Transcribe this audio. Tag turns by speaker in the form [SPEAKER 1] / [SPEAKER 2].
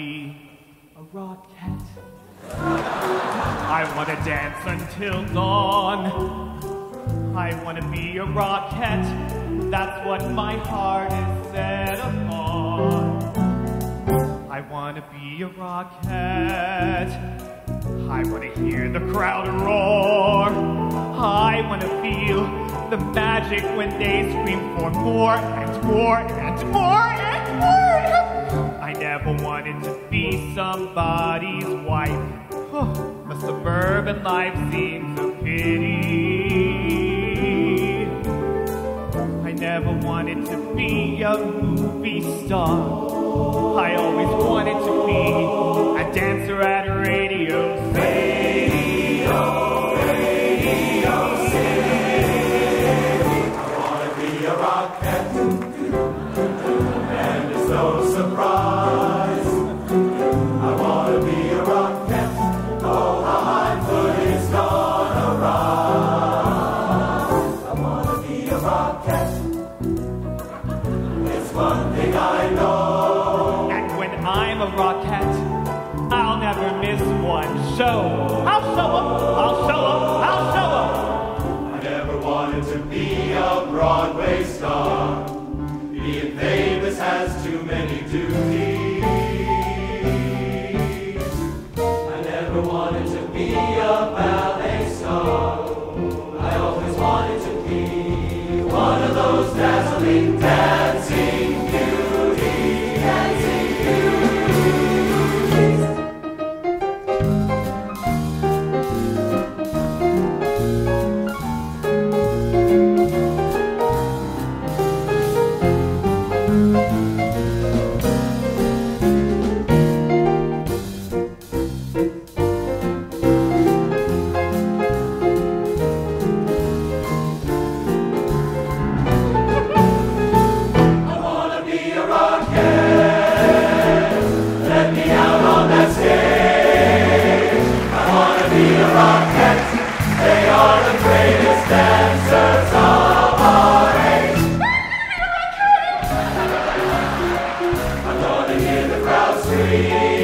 [SPEAKER 1] be a Rockette. I wanna dance until dawn. I wanna be a Rockette. That's what my heart is set upon. I wanna be a Rockette. I wanna hear the crowd roar. I wanna feel the magic when they scream for more and more and more. I never wanted to be somebody's wife. The suburban life seems a pity. I never wanted to be a movie star. I always wanted to be a dancer at a radio.
[SPEAKER 2] Radio, radio city. I wanna be a Rockette
[SPEAKER 1] and it's no surprise. One show. I'll show up, I'll show up, I'll show up.
[SPEAKER 2] I never wanted to be a Broadway star. Being famous has too many duties. I never wanted to be a ballet star. I always wanted to be one of those dazzling dancers. free.